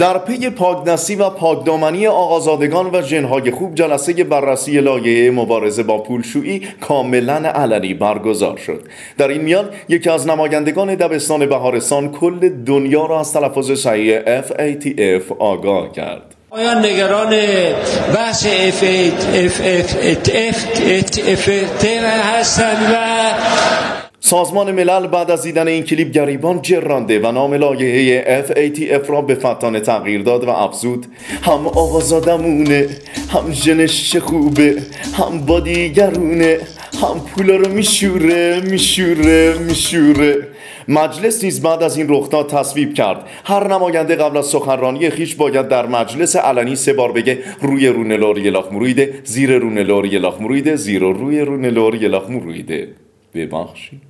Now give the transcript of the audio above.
در پی پاکدستی و پاکدامنی آقازادگان و جنهای خوب جلسه بررسی لایحه مبارزه با پولشویی کاملا علنی برگزار شد در این میان یکی از نمایندگان دبستان بهارستان کل دنیا را از تلفظ صحیح FATF آگاه کرد آیا نگران بحث FATF هستند و سازمان ملل بعد از دیدن این کلیپ گریبان جرانده و نام لایحه FATF را به فتانه تغییر داد و افزود. هم آقازادمونه هم جنسش خوبه هم با دیگرونه هم پولا رو میشوره میشوره میشوره. مجلس نیز بعد از این رخداد تصویب کرد. هر نماینده قبل از سخنرانی خویش باید در مجلس علنی سه بار بگه روی رون لر یه لاخ مو روییده زیر رون لر یه لاخ مو روییده زیر روی رون لر یه لاخ مو روییده. ببخشید.